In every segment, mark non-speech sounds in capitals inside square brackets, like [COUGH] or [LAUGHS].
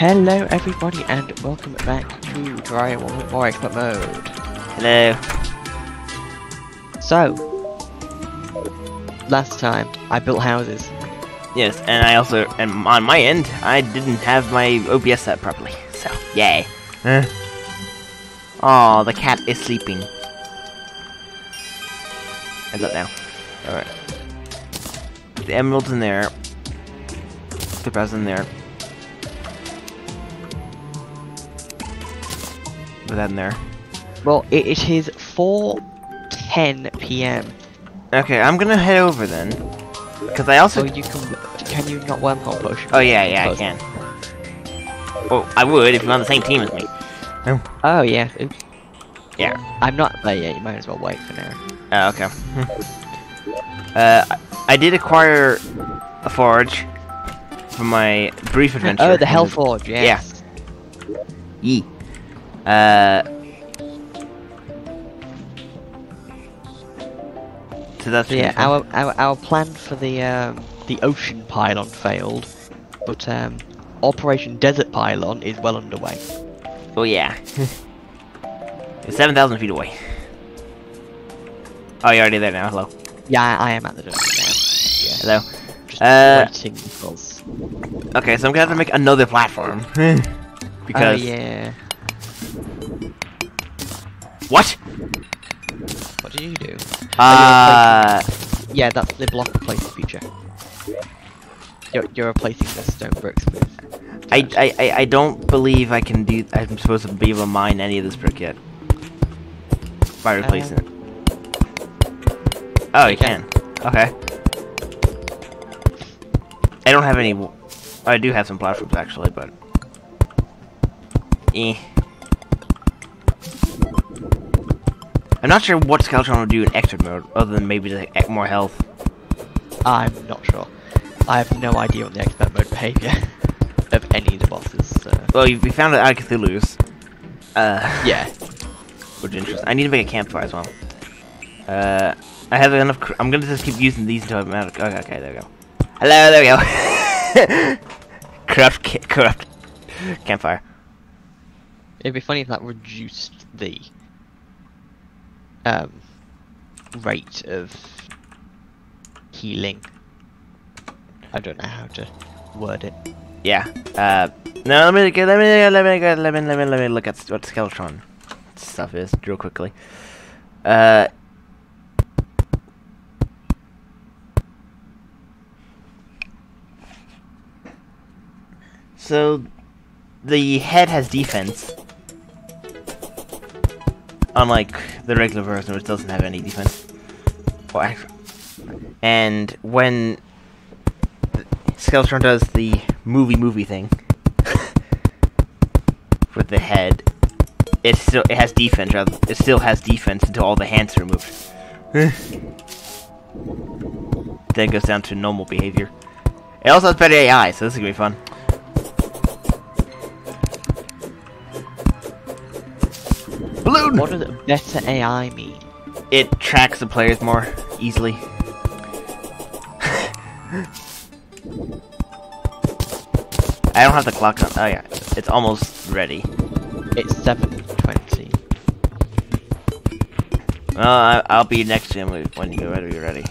Hello everybody and welcome back to Dry One More Expert Mode. Hello. So, last time I built houses. Yes, and I also, and on my end, I didn't have my OBS set properly. So, yay. Oh, the cat is sleeping. Heads up now. Alright. The emerald's in there. The brass in there. In there. Well, it, it is 4:10 p.m. Okay, I'm gonna head over then. Because I also... So you can can you not wormhole push? Oh yeah, yeah, I can. Oh, I would if you're on the same team as me. Oh yeah. Oops. Yeah. I'm not. Oh yeah. You might as well wait for now. Oh, okay. [LAUGHS] uh, I- did acquire a forge for my brief adventure. Oh, the in Hellforge. Yes. Yee. Uh. So that's So yeah, our, our our plan for the um the ocean pylon failed, but um Operation Desert Pylon is well underway. Oh yeah. [LAUGHS] it's seven thousand feet away. Oh, you're already there now. Hello. Yeah, I am at the now. Yeah. Hello. Just Uh. Okay, so I'm gonna have to make another platform. [LAUGHS] because Oh yeah. What? What did you do? Uh, Yeah, that's the block replacement feature. You're, you're replacing the stone bricks with. I, I, I, I don't believe I can do. I'm supposed to be able to mine any of this brick yet. By replacing it. Oh, you you can. can. Okay. I don't have any. I do have some platforms actually, but. Eh. I'm not sure what Skeletron will do in extra mode, other than maybe just like, more health. I'm not sure. I have no idea on the expert mode behavior [LAUGHS] of any of the bosses. So. Well, you- we found out Cthulhu's. Uh. Yeah. [LAUGHS] Which is interesting. I need to make a campfire as well. Uh, I have enough. Cr I'm gonna just keep using these until I'm out of. Okay, okay, there we go. Hello, there we go. [LAUGHS] corrupt, ca corrupt campfire. It'd be funny if that reduced the um, rate of healing. I don't know how to word it. Yeah. Uh, no, let me get, let me let me let me let me let me look at what Skeletron stuff is real quickly. Uh. So, the head has defense, unlike the regular version, which doesn't have any defense. Well, and when Skeletron does the movie movie thing [LAUGHS] with the head. It still it has defense. Rather, it still has defense until all the hands are removed. Eh. then it goes down to normal behavior. It also has better AI, so this is gonna be fun. Balloon. What does better AI mean? It tracks the players more easily. [LAUGHS] I don't have the clock on. Oh yeah, it's almost ready. It's 720. Well, I, I'll be next to him when you're ready. You're ready.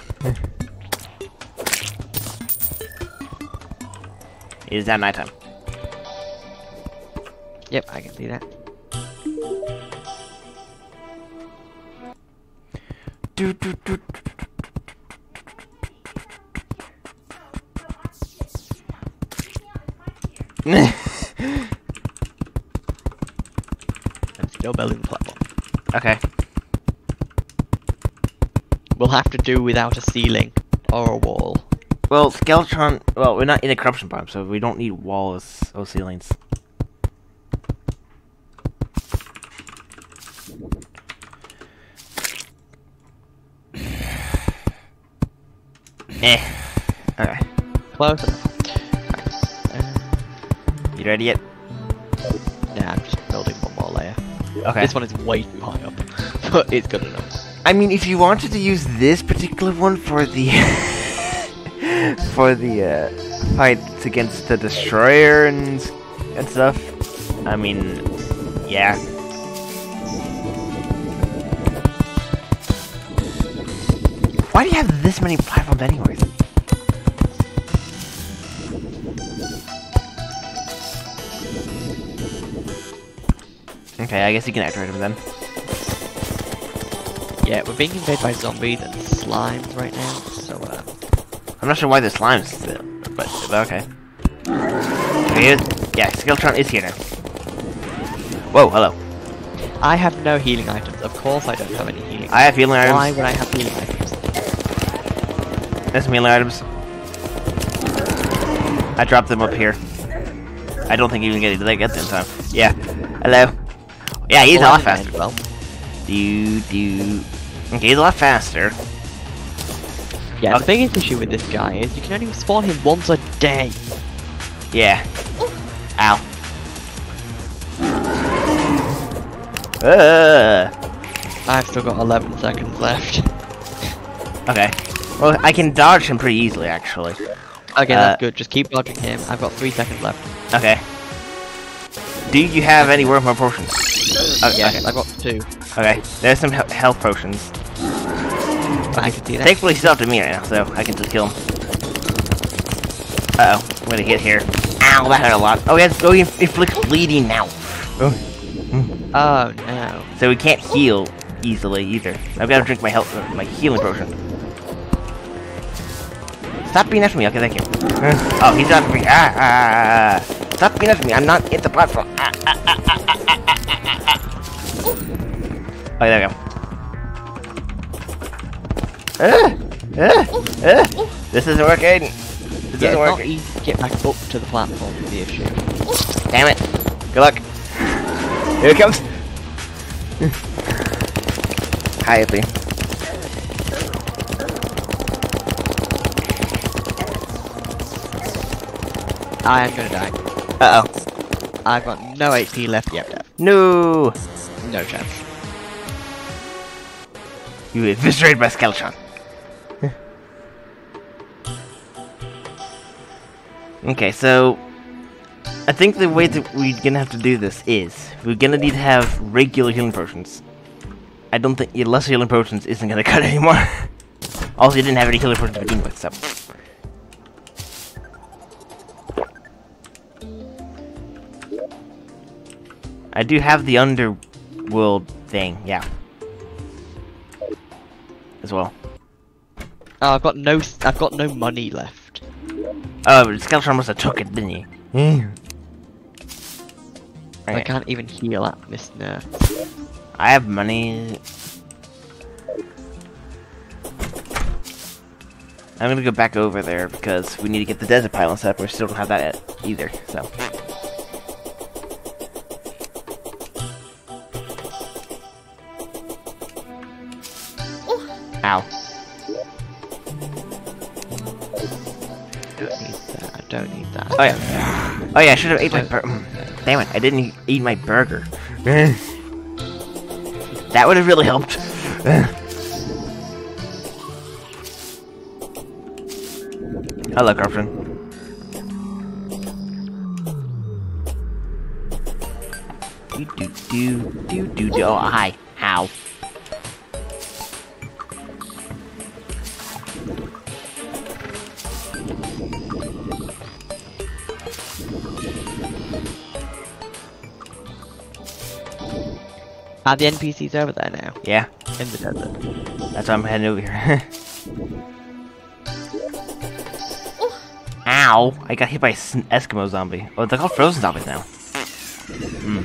it is now nighttime. Yep, I can see that. Do, do, do, do. I'm still building the platform. okay. We'll have to do without a ceiling or a wall. Well, Skeletron. Well, we're not in a corruption farm, so we don't need walls or ceilings. Eh. Okay. Close. Right. You ready yet? yeah, I'm just building one more layer. Okay. This one is way too high up, [LAUGHS] but it's good enough. I mean, if you wanted to use this particular one for the [LAUGHS] for the uh, fights against the destroyer and and stuff. I mean, yeah. Why do you have this many platforms anyways? Okay, I guess you can activate him then. Yeah, we're being invaded by zombies and slimes right now, so uh, I'm not sure why the slimes, but, but okay. Here, yeah, Skeletron is here now. Whoa, hello. I have no healing items. Of course I don't have any healing. I have healing items. Why would I have healing items? There's healing items. I dropped them up here. I don't think you can get it. Did I get them in time? Yeah. Hello. Yeah, he's a lot faster. Well, Do do. Okay, he's a lot faster. yeah, Okay. the biggest issue with this guy is you can only spawn him once a day. Yeah. Ow. Uh, I've still got 11 seconds left. okay. Well, I can dodge him pretty easily, actually. Okay, Uh, that's good. Just keep dodging him. I've got 3 seconds left. Okay. Do you have any wormhole potions? Okay, Yes, okay. I've got 2. okay. There's some he- health potions. I can see that. Thankfully, he's up to me right now, so I can just kill him. Uh oh, I'm gonna hit here. Ow, that hurt a lot. Oh, he has oh, he inflicts bleeding now. Oh. Oh no. So we can't heal easily either. I've got to drink my health, uh, my healing potion. Stop being after me. Okay, thank you. Uh, oh, he's after me. Ah, ah, ah, ah. Stop being after me. I'm not at the platform. Ah, ah, ah, ah, ah, ah, ah, ah, ah. Oh, there we go. Ah, ah, ah. This isn't working. This Yeah, isn't it's not easy to get back up to the platform is the issue. Damn it. Good luck. Here it comes. Hi, Ippy. I am gonna die. Uh oh. I've got no HP left yet. No. No chance. You eviscerated my skeleton. [LAUGHS] okay, so I think the way that we're gonna have to do this is we're gonna need to have regular healing potions. I don't think yeah, less healing potions isn't gonna [LAUGHS] cut anymore. also, you didn't have any healing potions to begin with, so. I do have the underworld thing, yeah. As well. Oh, I've got no. s- I've got no money left. Oh, but Skeletron must have took it, didn't he? I Okay. can't even heal at this nerf. I have money. I'm gonna go back over there because we need to get the desert pylon set up. We still don't have that yet either, so. Ow. Don't need that. I don't need that. Oh yeah. Oh yeah, I should have ate my bur- mm, Damn it, I didn't eat my burger. Eh. that would have really helped. Eh. Hello, girlfriend. Do do do do do do. Oh, hi. How? Are the NPCs over there now? Yeah, In the desert. that's why I'm heading over here. [LAUGHS] Ow! I got hit by an Eskimo zombie. Oh, they're called frozen zombies now. Hmm.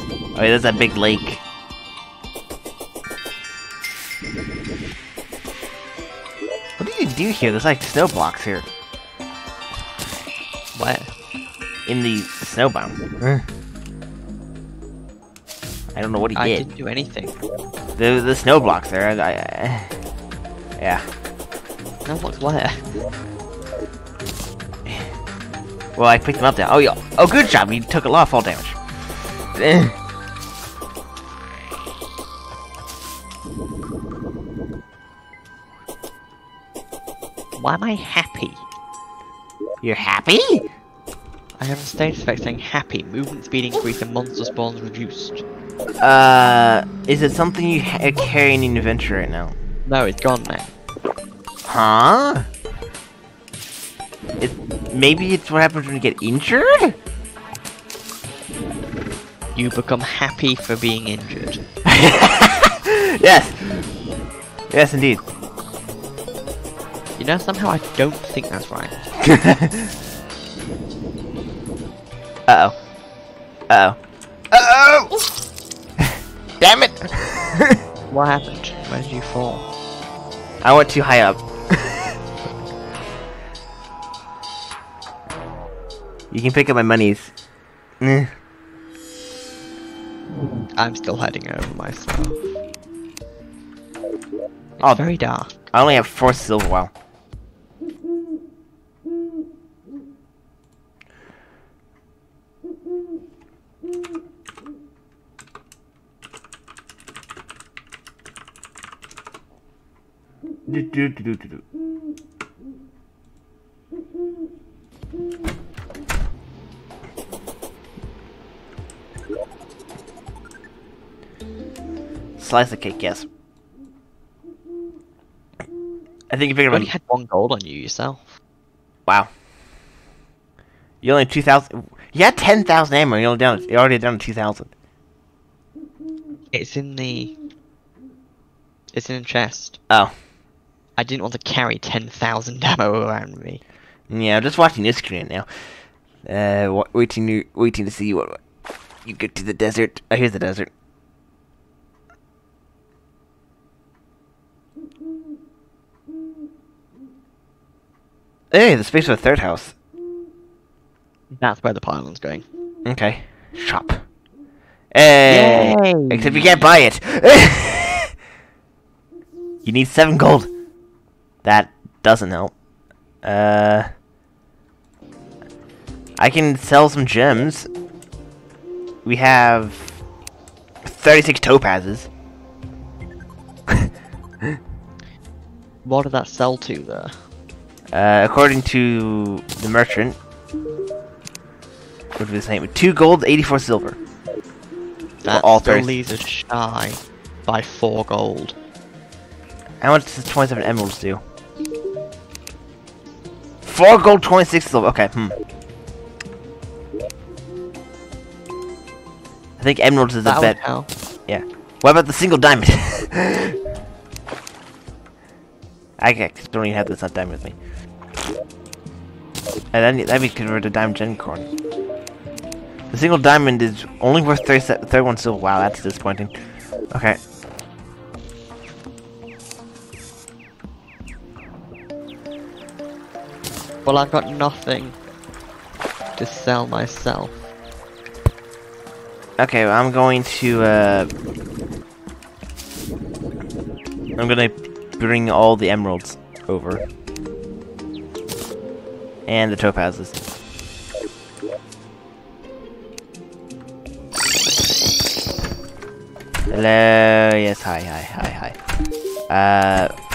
Oh, yeah, there's that big lake. Do here? There's like snow blocks here. What? In the snow biome. I don't know what he I did. I didn't do anything. The the snow blocks there. I, I, yeah. No, what's where? Well, I picked them up there. Oh yeah. Oh, good job. You took a lot of fall damage. [LAUGHS] Why am I happy? You're happy? I have a status effect saying happy. Movement speed increased and monster spawns reduced. Uh, is it something you ha carry in your inventory right now? No, it's gone now. Huh? It maybe it's what happens when you get injured. You become happy for being injured. [LAUGHS] yes. Yes, indeed. You know, somehow I don't think that's right. [LAUGHS] Uh oh. Uh oh. Uh oh. [LAUGHS] Damn it! [LAUGHS] What happened? Where did you fall? I went too high up. you can pick up my monies. Eh. I'm still heading over myself. It's Oh. very dark. I only have four silver. Wow. Do, do, do, do, do, do. Slice of cake, yes. I think you figured You out only had one gold on you yourself. Wow. You only two thousand. You had ten thousand ammo. You're only down. You're already down to two thousand. It's in the. It's in a chest. Oh, I didn't want to carry 10,000 [LAUGHS] ammo around me. yeah. I'm just watching this screen now. Uh, waiting, to, waiting to see what you get to the desert. Oh, hear the desert. Hey, the space of a third house. That's where the pylon's going. Okay. Shop. Hey! Yay! Except you can't buy it. [LAUGHS] you need seven gold. That doesn't help. Uh, I can sell some gems. We have 36 topazes. [LAUGHS] What did that sell to there? Uh, according to the merchant, would be the same. Two gold, 84 silver. That all still 30. leaves us shy by 4 gold. How much does 27 emeralds do? 4 gold, 26 silver. Okay, hmm. I think emeralds is a That would bet. Yeah. What about the single diamond? [LAUGHS] I don't even have this not diamond with me. And then that'd be converted to diamond gemcorn. The single diamond is only worth 30, 31 silver. Wow, that's disappointing. Okay. Well, I've got nothing to sell myself. Okay, well, I'm going to, uh... I'm gonna bring all the emeralds over. And the topazes. Hello, yes, hi, hi, hi, hi. Uh...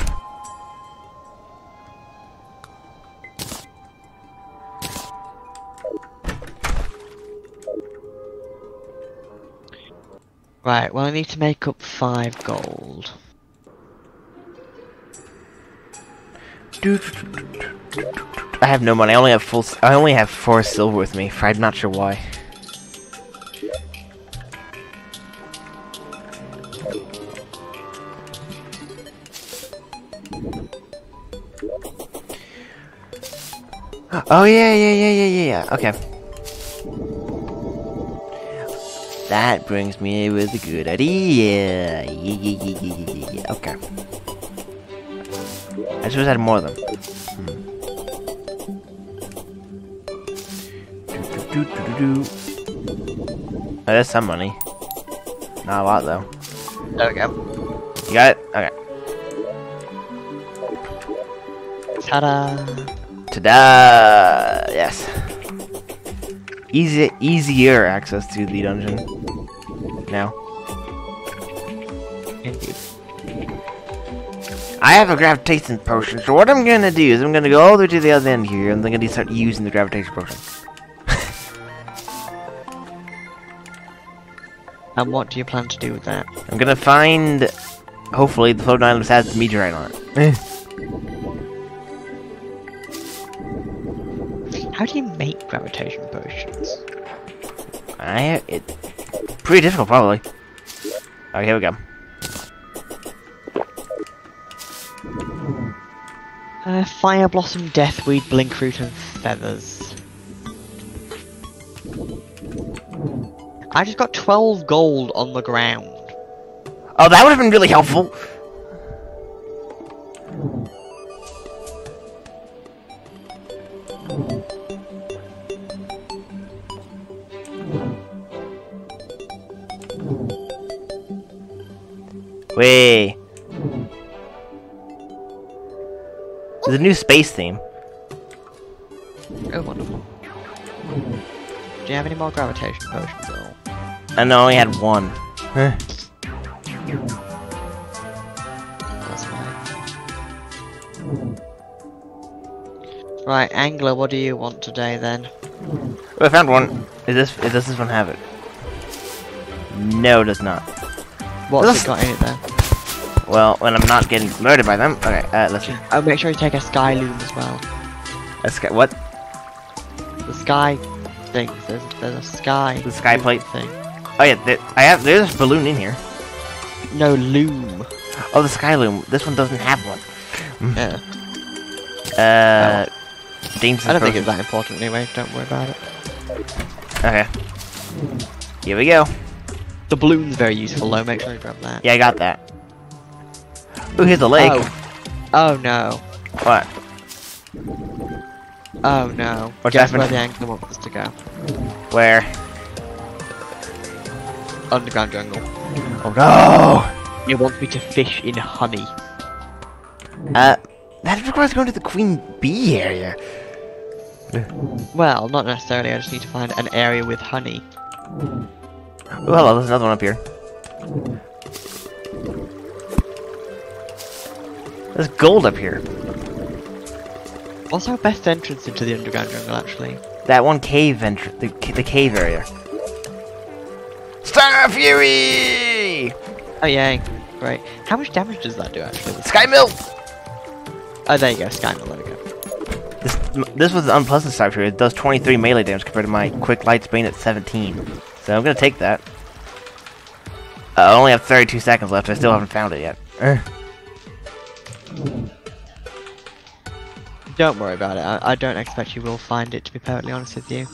Right, well I need to make up 5 gold. I have no money. I only have full. I only have four silver with me. I'm not sure why. Oh yeah, yeah, yeah, yeah, yeah. Okay. That brings me with a good idea. Yeah, yeah, yeah, yeah, yeah, yeah. Okay. I suppose I had more of them. Hmm. Do, do, do, do, do. Oh, there's some money. Not a lot though. There we go. You got it? Okay. Ta-da! Ta-da! Yes. Easy, easier access to the dungeon. Now. I have a gravitation potion, so what I'm gonna do is I'm gonna go all the way to the other end here, and I'm gonna start using the gravitation potion. [LAUGHS] And what do you plan to do with that? I'm gonna find, hopefully, the floating island has the meteorite on it. [LAUGHS] How do you make gravitation potions? I it pretty difficult probably. Okay, here we go. Uh, fire blossom, deathweed, blinkroot, and feathers. I just got 12 gold on the ground. Oh, that would have been really helpful. Wait. There's a new space theme. Oh, wonderful. Do you have any more gravitation potions at all? Uh, I know I only had one. Huh. That's fine. Right, Angler, what do you want today then? Oh, I found one. Is this is does this one have it? No, it does not. What's it got in it then? Well, when I'm not getting murdered by them. Okay, uh, let's see. Oh, make sure you take a sky loom as well. Let's get what? The sky thing. There's, there's a sky. The sky plate? thing. Oh yeah, there, I have. There's a balloon in here. No loom. Oh, the sky loom. This one doesn't have one. Yeah. Uh, dangerous. I don't think it's that important anyway. Don't worry about it. Okay. Here we go. The balloon's very useful though. Make sure you grab that. Yeah, I got that. Ooh, here's a lake. Oh. Oh no. What? Oh no. What's Guess happened? where the angler wants to go? Where? Underground jungle. Oh no! He wants me to fish in honey. Uh, that requires going to the queen bee area. Well, not necessarily. I just need to find an area with honey. Oh, hello, there's another one up here. There's gold up here. What's our best entrance into the underground jungle, actually? That one cave entrance, the, ca- the cave area. Star Fury! Oh, yay. Great. How much damage does that do, actually? Sky Mill! Oh, there you go. Sky Mill, there we go. This, this was an unpleasant Star Fury. It does 23 melee damage compared to my quick light bane at 17. So I'm gonna take that. Uh, I only have 32 seconds left. I still haven't found it yet. [LAUGHS] Don't worry about it. I, I don't expect you will find it, to be perfectly honest with you.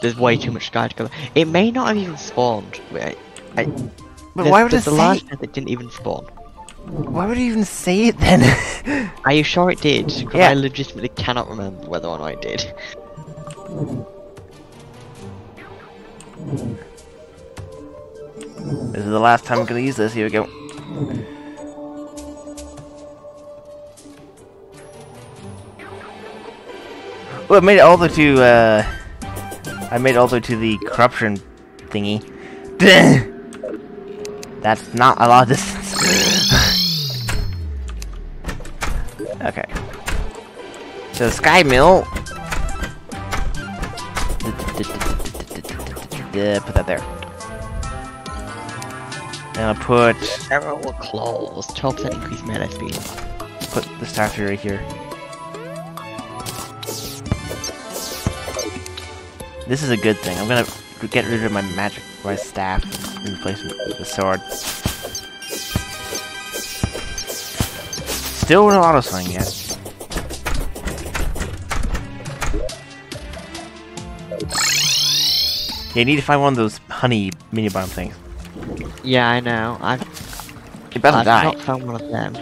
There's way too much sky to go. It may not have even spawned. Wait, I, but why would it there's a say? large chance it didn't even spawn. Why would it even say it then? Are you sure it did? 'Cause Yeah. I legitimately cannot remember whether or not it did. This is the last time I'm gonna use this. Here we go. Well, I made it all the way to, uh... I made it all the way to the corruption thingy. [LAUGHS] That's not a lot of distance. [LAUGHS] okay. So, Sky Mill... [LAUGHS] Put that there. And I'll put Arrow or claws. 12% increased mana speed. put the Star Fury here. This is a good thing. I'm gonna get rid of my magic, my staff, and replace it with the sword. Still no auto swing yet. Yeah, you need to find one of those honey mini bomb things. Yeah, I know. I've, You better I've die. not found one of them.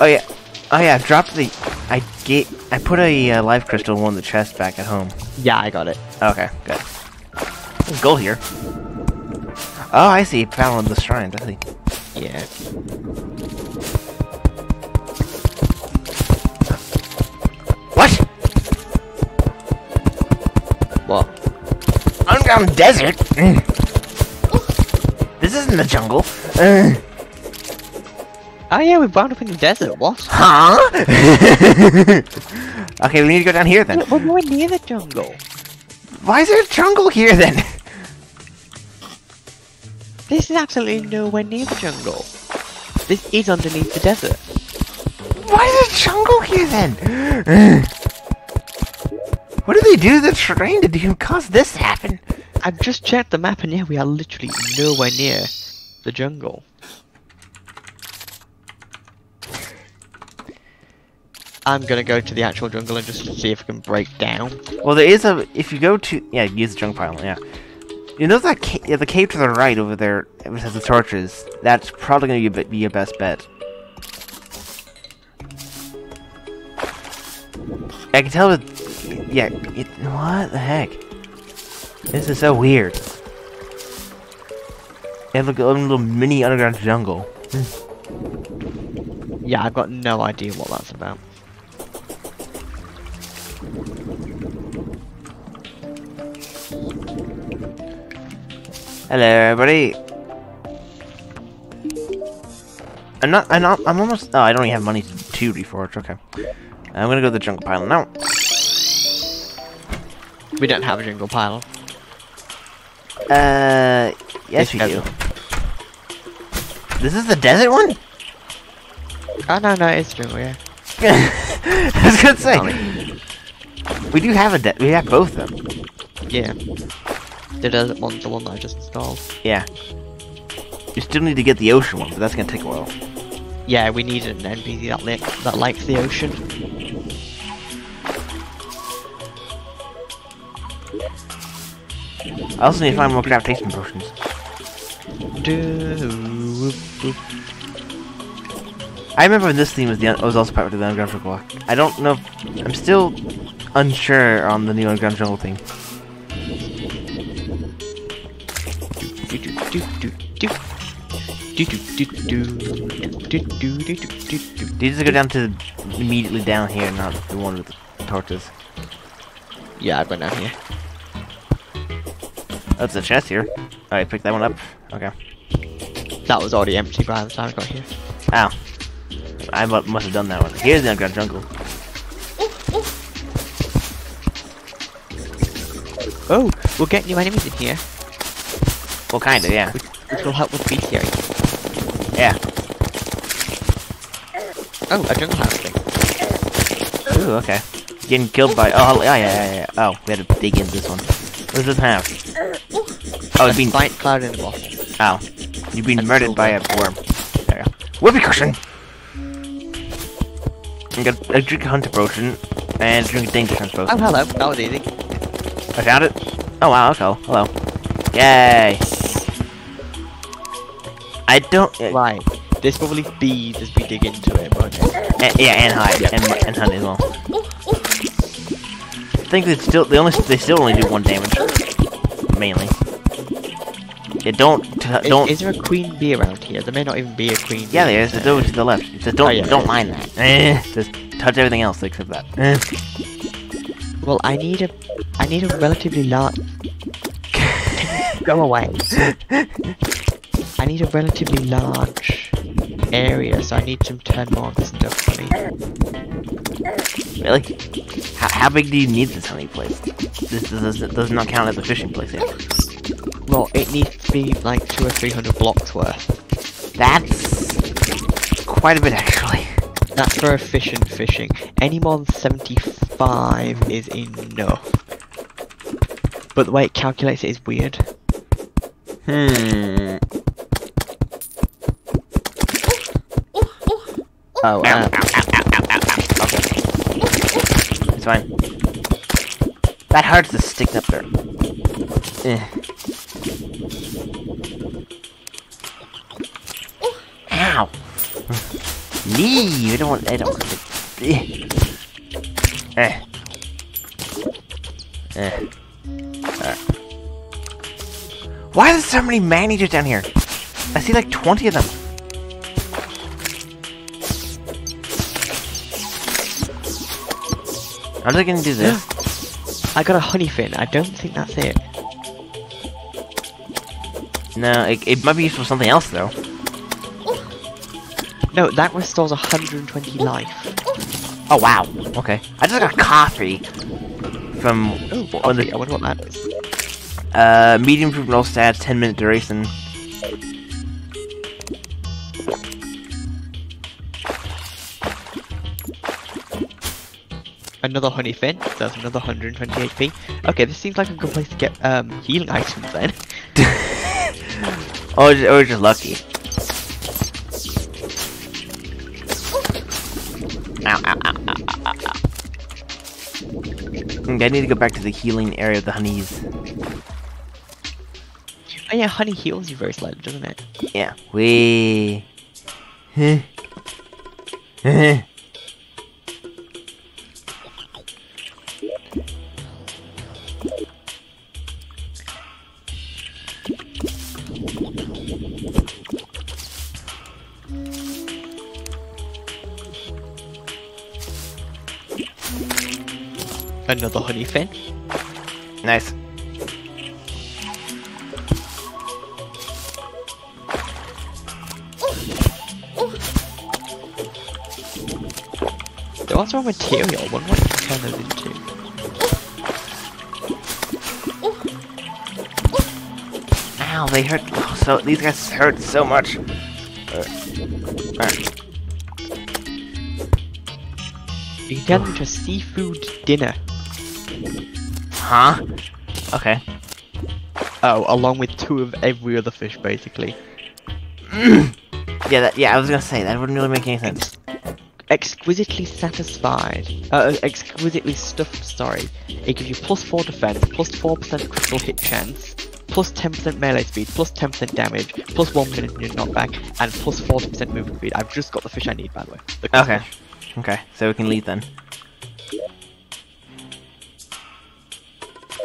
Oh yeah, oh yeah. I dropped the. I get. I put a uh, life crystal in one of the chests back at home. Yeah, I got it. Okay, good. There's gold here. Oh, I see. Found one of the shrines. I see. Yeah. Underground desert? This isn't the jungle. Uh, Oh yeah, we've wound up in the desert. What? huh? [LAUGHS] okay, we need to go down here then. We're nowhere near the jungle. Why is there a jungle here then? This is absolutely nowhere near the jungle. This is underneath the desert. Why is there a jungle here then? What did they do the terrain to do cause this to happen? I've just checked the map and yeah, we are literally nowhere near the jungle. I'm gonna go to the actual jungle and just see if I can break down. Well, there is a. If you go to yeah, use the jungle pile. Yeah, you know that ca- yeah, the cave to the right over there, which has the torches. That's probably gonna be, your be- be your best bet. I can tell with yeah. It, what the heck? This is so weird. They have like a little mini underground jungle. Hmm. Yeah, I've got no idea what that's about. Hello, everybody. I'm not. I'm not. I'm almost. Oh, I don't even have money to, to reforge. Okay. I'm gonna go to the jungle pile now. We don't have a jungle pile. Uh, yes, It's we do. This is the desert one. Oh no, no, it's jungle, yeah. [LAUGHS] I was gonna say we do have a. De we have both of them. Yeah. The desert one's the one that I just installed. Yeah. You still need to get the ocean one, but that's gonna take a while. Yeah, we need an NPC that, li that likes the ocean. I also need to find more gravitation potions. I remember this theme was the was also part of the underground jungle. I don't know. I'm still unsure on the new underground jungle thing. These just go down to immediately down here, not the one with the torches. Yeah, I've gone down here. That's a chest here. Alright, pick that one up. Okay. That was already empty by the time I got here. Ow. I mu- must have done that one. Here's the underground jungle. Oh, we'll get new enemies in here, Well, kinda, yeah. which will help with bestiary. Yeah. Oh, a jungle house thing. Ooh, okay. Getting killed by. Oh, yeah, yeah, yeah, yeah. Oh, we had to dig into this one. What does this have? Oh, it's been. Fight cloud in the bottom. Ow. You've been murdered by a worm. There you go. Whoopee cushion! I got a drink a hunter potion and drink a danger sense Oh, hello. That was easy. I found it. Oh wow, okay. Hello. Yay! I don't. Uh, Right. This probably bees as we dig into it, it? eh, yeah, and hide and and hunt as well. I think they still they only they still only do one damage mainly. Yeah, don't Is, don't. is there a queen bee around here? There may not even be a queen Yeah, bee. there is. It's over to the left. Says don't Oh, yeah, don't mind that. Eh, just touch everything else except that. Eh. Well, I need a, I need a relatively large. Go away. I need a relatively large area, so I need to turn more of this stuff for me. Really? How, how big do you need this honey place? This does, does not count as a fishing place yet. Well, it needs to be like two or three hundred blocks worth. That's quite a bit actually. That's for efficient fishing. Any more than seventy-five is enough. But the way it calculates it is weird. Hmm. Oh, Ow, ow, uh. Okay. It's fine. That hurts to stick up there. Eh. Nee, I don't want. I don't want to. Eh. Eh. Alright. Why are there so many man-eaters down here? I see like 20 of them. How are they gonna do this? [GASPS] I got a honey fin. I don't think that's it. No, it, it might be used for something else though. No, that restores 120 life. Oh wow. Okay. I just got coffee from Oh, what Well, the- I wonder what that is. uh medium improvement all stats, 10 minute duration. Another honey fin. That's another 120 HP. Okay, this seems like a good place to get um healing items then. [LAUGHS] ju- or just lucky. Ow, ow, ow, ow, ow, ow, ow. Okay, I need to go back to the healing area of the honeys. Oh yeah, honey heals you very slightly, doesn't it? Yeah. We. Huh. Another fin. nice. They're also a material. What can you turn those into? Ow, they hurt. Oh, so these guys hurt so much. Uh, alright. You can turn them into a seafood dinner. Huh? Okay. Oh, along with two of every other fish, basically. [CLEARS THROAT] Yeah, that, yeah, I was gonna say that wouldn't really make any sense. Exquisitely satisfied. Uh, exquisitely stuffed, sorry. It gives you plus 4 defense, plus 4% critical hit chance, plus 10% melee speed, plus 10% damage, plus 1 minute in knockback, and plus 40% movement speed. I've just got the fish I need, by the way. The Okay. fish. Okay, so we can leave then.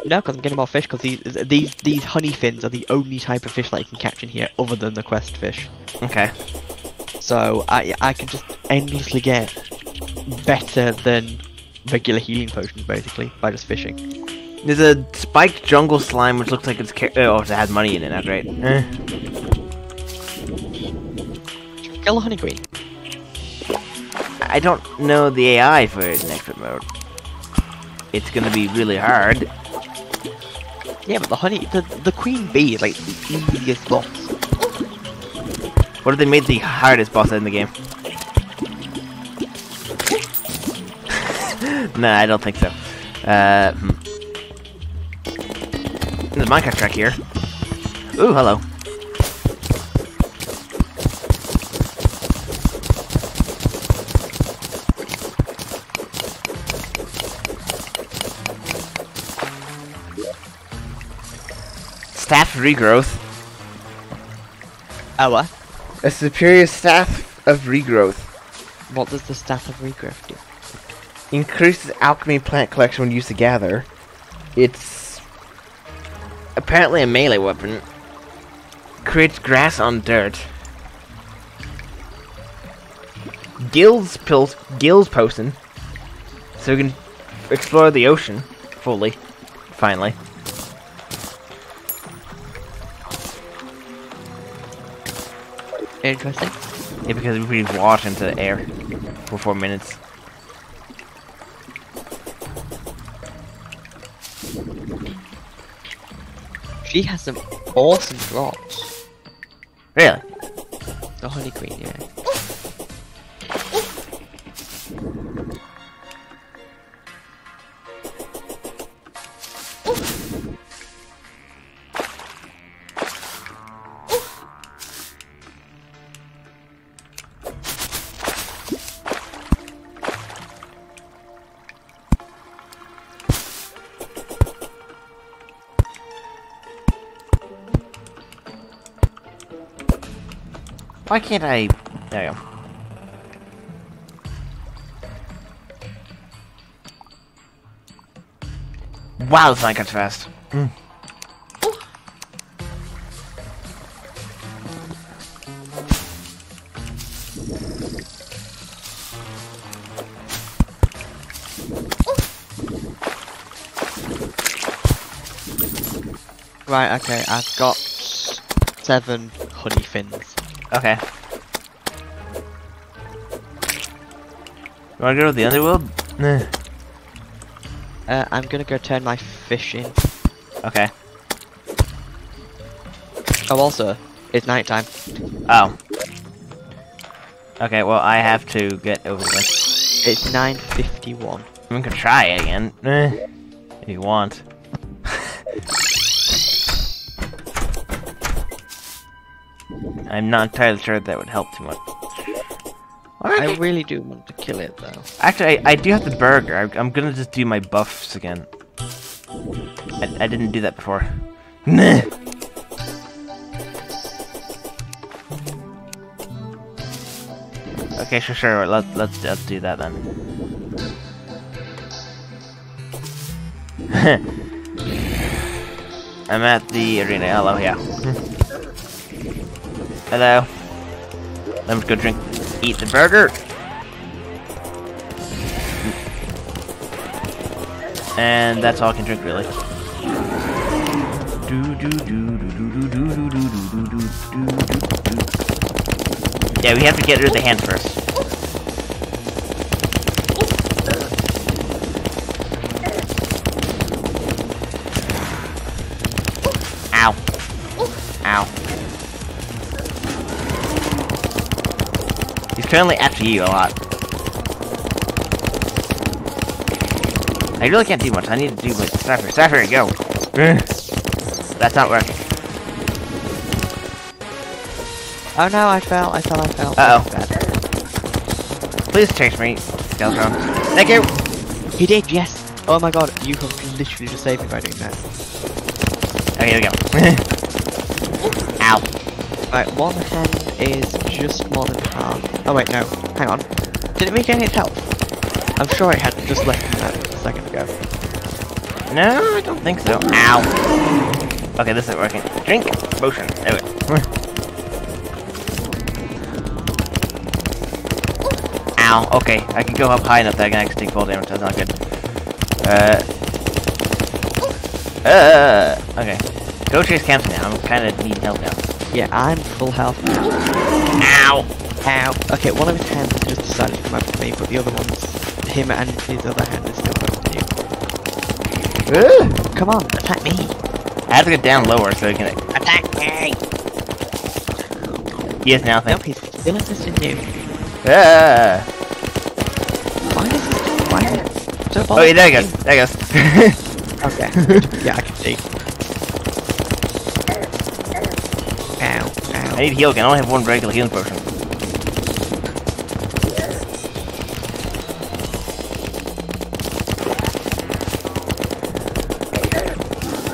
No, because I'm getting more fish, because these, these, these honey fins are the only type of fish that you can catch in here, other than the quest fish. Okay. So I I can just endlessly get better than regular healing potions basically by just fishing. There's a spiked jungle slime which looks like it's oh, it has money in it. Not great. Eh. Kill a honey queen. I don't know the AI for in expert mode. It's gonna be really hard. Yeah, but the honey the the queen bee is like the easiest boss. What if they made the hardest boss in the game? [LAUGHS] no, I don't think so. Uh, hmm. There's a minecart track here. Ooh, hello. Staff regrowth. Oh what? A superior staff of regrowth. What does the staff of regrowth do? Increases alchemy plant collection when used to gather. It's apparently a melee weapon. Creates grass on dirt. Gills pills gills posting. So we can explore the ocean fully. Finally. Interesting. Yeah, because we breathe water into the air for four minutes. She has some awesome drops. Really? The honey queen, yeah. Why can't I? There you go. Wow, this line cuts fast. Hmm. Right, okay, I've got seven honey fins. Okay. You wanna go to the underworld? Nah. Uh, I'm gonna go turn my fish in. Okay. Oh, also, it's nighttime. Oh. Okay, well, I have to get over this. It's 9.51. I'm gonna try it again. Eh, if you want. [LAUGHS] I'm not entirely sure that would help too much. I really do want to kill it, though. Actually, I, I do have the burger. I, I'm gonna just do my buffs again. I, I didn't do that before. Nah. Okay, sure, sure. Let, let's let's do that then. [LAUGHS] I'm at the arena. Hello, yeah. [LAUGHS] Hello. Let me go drink, eat the burger. And that's all I can drink, really. Yeah, we have to get rid of the hand first. Ow. Ow. He's currently after you a lot. I really can't do much. I need to do like Sapphire. Sapphire, go. That's not working. Oh no, I fell, I fell, I fell. Uh oh. Bad. Please chase me, Skeletron. Thank you. He did, yes! Oh my god, you have literally just saved me by doing that. Okay, here we go. [LAUGHS] Right, one hand is just more than half. Oh wait, no. Hang on. Did it make any health? I'm sure it had just less than that a second ago. No, I don't think so. Ow. Okay, this isn't working. Drink. Motion. There we go. [LAUGHS] Ow. Okay, I can go up high enough that I can actually take full damage. That's not good. Uh. Uh. Okay. Go chase camps now. I'm kind of needing help now. Yeah, I'm full health now. Ow. Ow. Okay, one of his hands has just decided to come after me, but the other one's him and his other hand is still after you. Uh. Come on, attack me. I have to get down lower so he can attack me. He is now. Nope, Thank. he's still interested in you. Ah. Why is this why is it so Oh, yeah, there he goes. There he goes. [LAUGHS] Okay. yeah, I can see. Ow, ow. I need heal again. I only have one regular healing potion.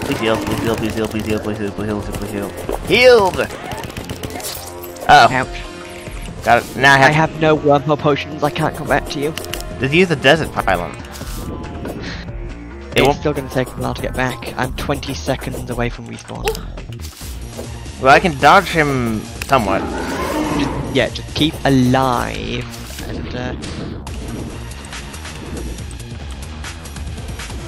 Please heal, please heal, please heal, please heal, please heal, please heal, please heal. Healed! Uh oh, Ouch. got it. Now I have, I have, no wormhole potions, I can't come back to you. Just use the desert pylon. It It's won't. still gonna take a while to get back. I'm 20 seconds away from respawn. Well, I can dodge him somewhat. Yeah, just keep alive and uh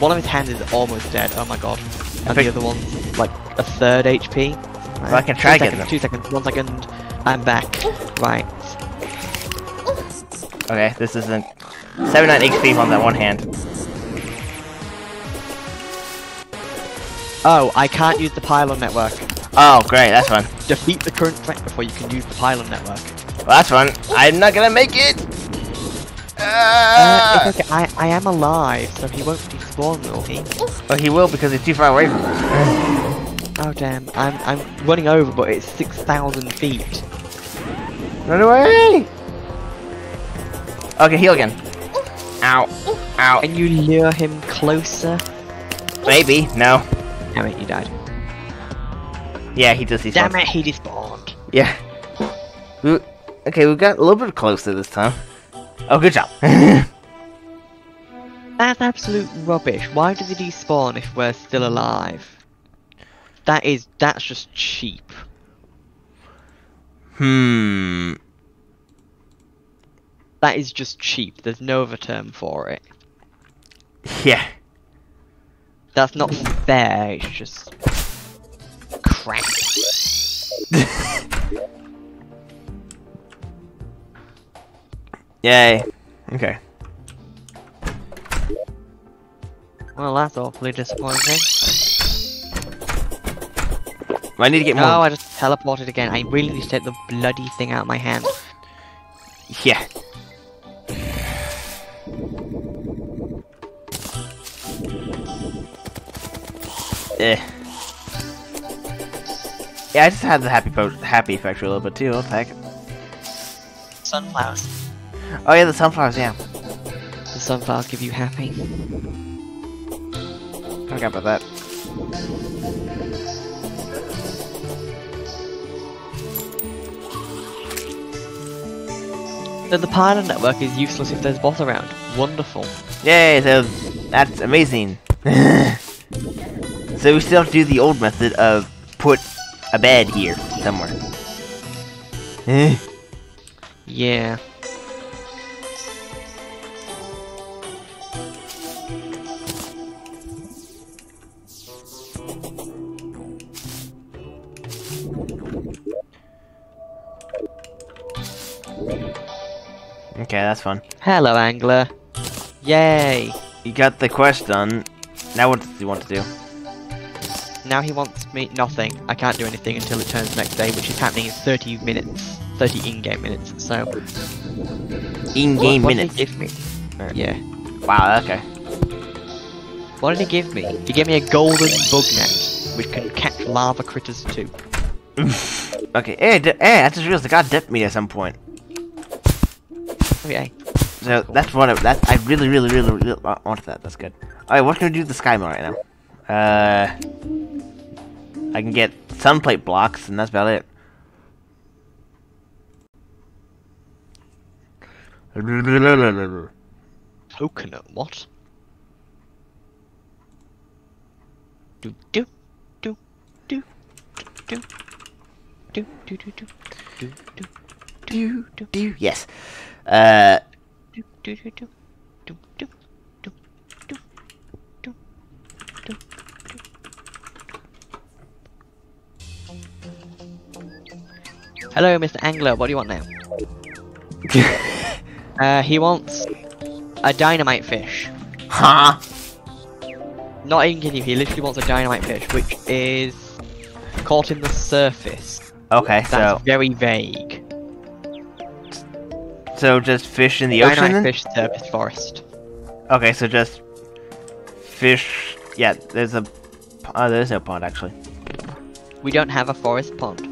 One of his hands is almost dead, oh my god. And the other one's like a third HP. Well, I can try two getting seconds. Two seconds, one second. I'm back. Right. Okay, this isn't 79 HP on that one hand. Oh, I can't use the pylon network. Oh, great, that's fun. Defeat the current threat before you can use the pylon network. Well, that's fun. I'm not gonna make it. Uh, it's okay, I, I am alive, so he won't despawn, will he? well, he will because he's too far away from us. Oh damn, I'm I'm running over, but it's 6,000 feet. Run away! Okay, heal again. Ow. Ow. Can you lure him closer? Maybe. No. Damn it, you died. Yeah, he does. Damn it, he despawned. Yeah. We, okay, we got a little bit closer this time. Oh, good job. [LAUGHS] That's absolute rubbish. Why does he despawn if we're still alive? That is, that's just cheap. hmm. That is just cheap. There's no other term for it. Yeah. That's not fair, it's just crap. Yay. Okay. Well, that's awfully disappointing. I need to get No, more. I just teleported again. I really need to take the bloody thing out of my hand. Yeah. Eh. Yeah, I just had the happy po happy effect for a little bit too. What the heck? Sunflowers. Oh yeah, the sunflowers. Yeah, The sunflowers give you happy. forgot about that. So the pylon network is useless if there's boss around. Wonderful. Yay! So that's amazing. [LAUGHS] so we still have to do the old method of put a bed here somewhere. Eh. Yeah. okay, that's fun. Hello, Angler. Yay. You got the quest done. Now what does he want to do? Now he wants me nothing. I can't do anything until it turns next day, which is happening in 30 minutes. 30 in-game minutes. So In-game minutes. Give me? Alright. Yeah. Wow. Okay. What did he give me? He gave me a golden bug net, which can catch lava critters too. [LAUGHS] okay. Hey, d- hey! I just realized the guy depth me at some point. Okay. So that's what I, that I really, really, really, really uh, wa- wanted that. That's good. Alright, what can we do with the sky right now? Uh, I can get sunplate blocks, and that's about it. Coconut, what? Do do do do do do do do do do do do do Do yes. Uh, do do do do do Hello, Mr. Angler. What do you want now? [LAUGHS] Uh, he wants a dynamite fish. huh? Not even kidding you, he literally wants a dynamite fish, which is caught in the surface. Okay, That's so very vague. so just fish in the ocean. dynamite fish, surface forest. Okay, so just fish. Yeah, there's a. Oh, there's no pond actually. We don't have a forest pond.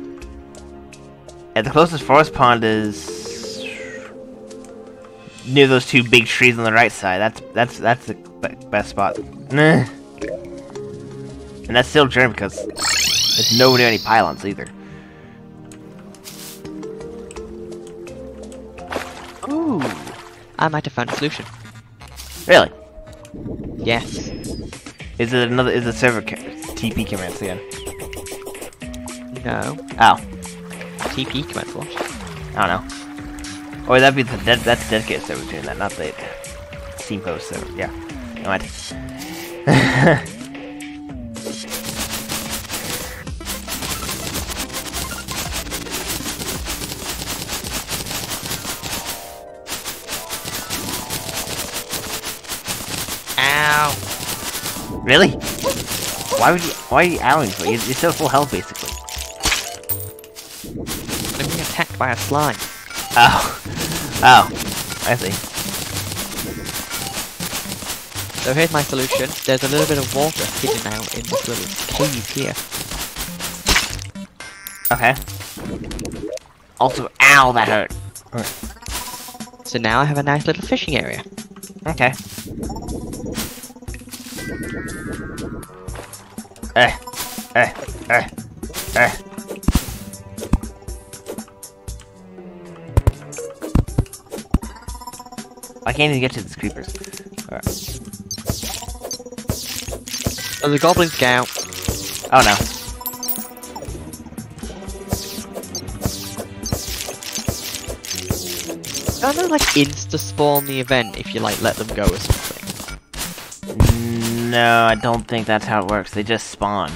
Yeah, the closest forest pond is near those two big trees on the right side. That's that's that's the best spot. Nah. And that's still German because there's nowhere near any pylons either. Ooh. I might have found a solution. Really? Yes. Is it another? Is it server ca- TP commands again? No. Oh, TP? I don't know. Or that'd be the dead. That's dedicated server doing that, not the Steam post server. Yeah. Never mind. [LAUGHS] Ow. Really? Why would you? Why are you owling for? You're, you're still full health, basically. By a slime. Oh. Oh. I see. So here's my solution. There's a little bit of water hidden out in this little cave here. Okay. Also, ow, that hurt. Alright. So now I have a nice little fishing area. Okay. Eh. Eh. Eh. Eh. I can't even get to the creepers. Alright. Oh, the goblin scout. Oh no. Don't they like insta spawn the event if you like let them go or something? Mm, no, I don't think that's how it works. They just spawn.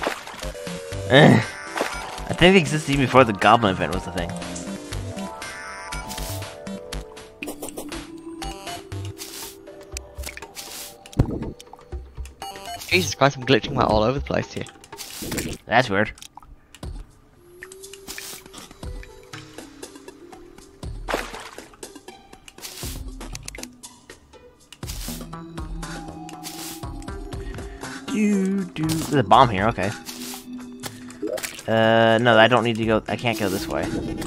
I think it existed even before the Goblin event was the thing. Jesus Christ, I'm glitching out all over the place here. That's weird. Do, do. There's a bomb here, okay. Uh, no, I don't need to go. I can't go this way. I need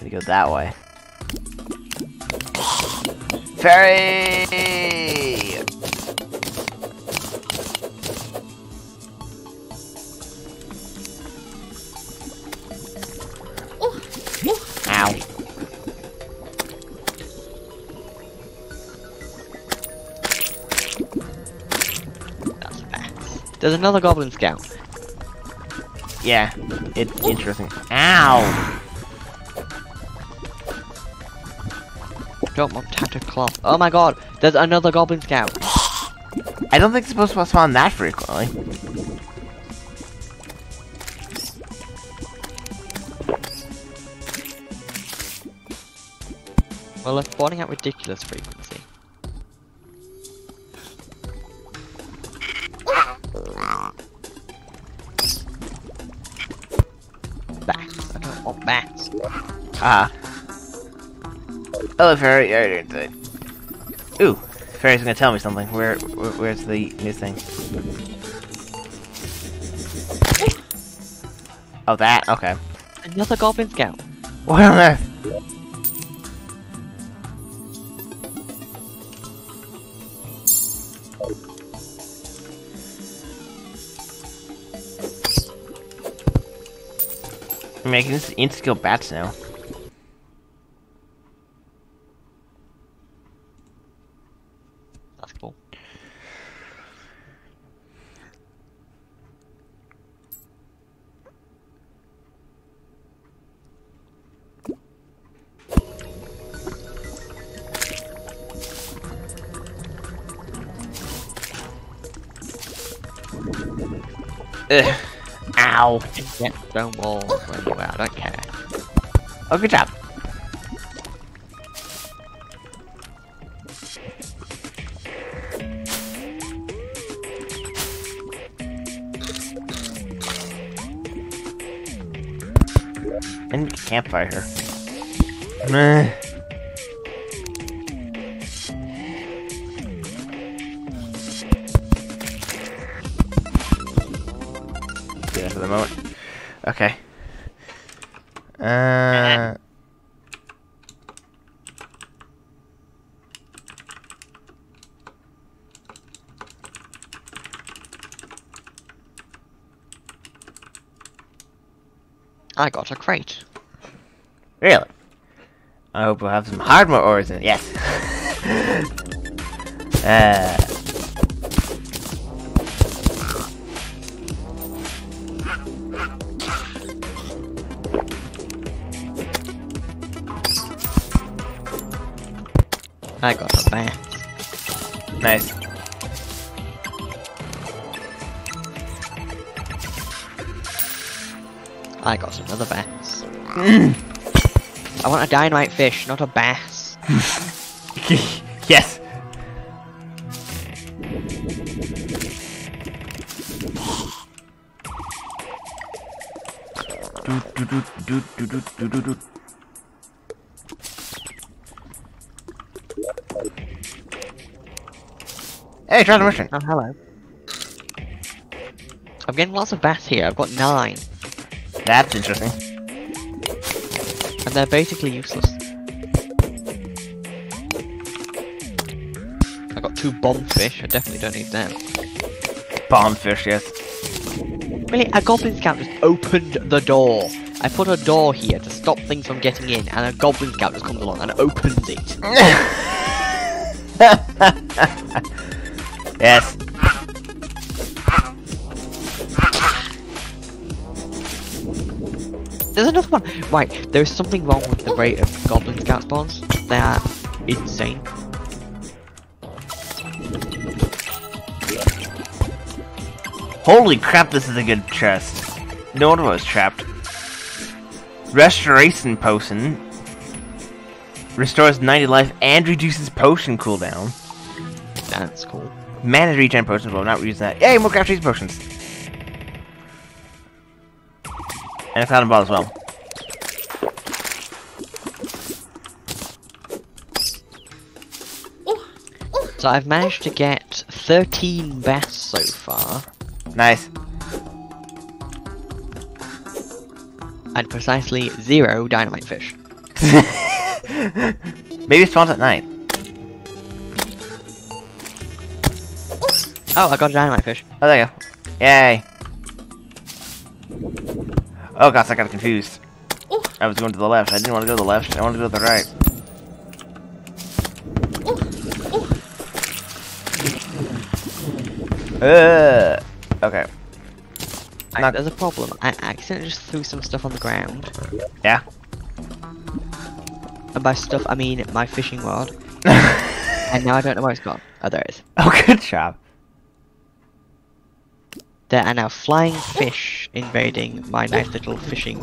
to go that way. Ferry! Ow. There's another Goblin Scout. Yeah, it's interesting. Ow! Don't want tattered cloth. Oh my god, there's another Goblin Scout. I don't think it's supposed to spawn that frequently. Well, they're spawning at ridiculous frequency. Bats. I don't want bats. Ah. Oh, Hello, Fairy. How are you doing today? Ooh, Fairy's gonna tell me something. Where, where where's the new thing? Oh, that? Okay. Another Goblin Scout. What on earth? I'm making this insta-kill bats now. Ow. Get stone walls anyway, I don't care. Oh, good job. And campfire. Meh. I got a crate. Really? I hope we'll have some hardmode ores in it. Yes. [LAUGHS] uh. I got a bat. Nice. I got another bass. I want a dynamite fish, not a bass. [LAUGHS] yes. Hey, transmission! Oh, hello. I'm getting lots of bass here. I've got nine. That's interesting. and they're basically useless. I got two bomb fish. I definitely don't need them. Bombfish, yes. Really, a goblin scout just opened the door. I put a door here to stop things from getting in, and a goblin scout just comes along and opens it. [LAUGHS] yes. There's another one. Right, there is something wrong with the rate of goblin scout spawns. They are insane. Holy crap, this is a good chest. No one was trapped. Restoration potion. Restores 90 life and reduces potion cooldown. That's cool. Mana regen potions, but I'm not using that. Yay, more crate potions! And a cloud ball as well. So I've managed to get 13 bass so far, Nice. and precisely zero dynamite fish. [LAUGHS] Maybe it spawns at night. Oh, I got a dynamite fish. Oh, there you go. Yay. Oh gosh, I got confused. I was going to the left. I didn't want to go to the left. I wanted to go to the right. Uh, okay. I, there's a problem. I accidentally just threw some stuff on the ground. Yeah. And by stuff, I mean my fishing rod. [LAUGHS] And now I don't know where it's gone. Oh, there it is. oh, good job. There are now flying fish invading my nice little fishing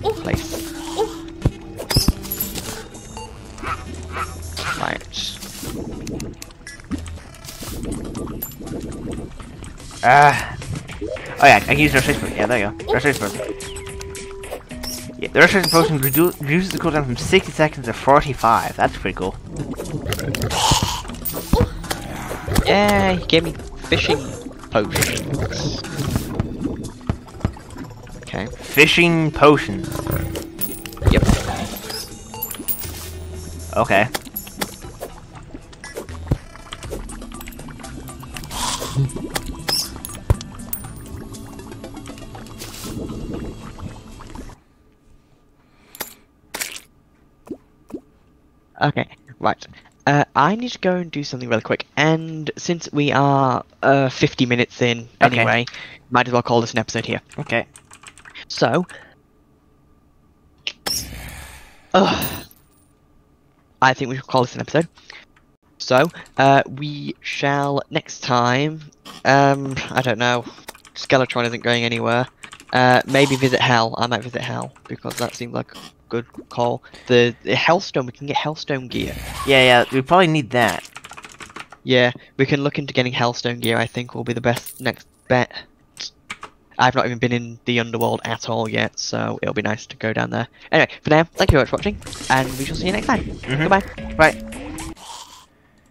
place. Right. Ah. oh yeah, I can use the restoration potion. Yeah, there you go. Restoration potion. Yeah, the restoration potion redu reduces the cooldown from 60 seconds to 45. That's pretty cool. Yay! He gave me fishing potions. Okay. Fishing potions. Yep. Okay. Okay. Right. Uh, I need to go and do something really quick. And since we are uh 50 minutes in Okay. anyway, might as well call this an episode here. Okay. So, Ugh. I think we should call this an episode. So, uh, we shall next time. Um, I don't know. Skeletron isn't going anywhere. Uh, maybe visit Hell. I might visit Hell because that seemed like good call. The, the Hellstone, we can get Hellstone gear. Yeah, yeah, we probably need that. Yeah, we can look into getting Hellstone gear. I think will be the best next bet. I've not even been in the underworld at all yet, so it'll be nice to go down there. Anyway, for now, thank you very much for watching, and we shall see you next time. Mhm. Goodbye. Right.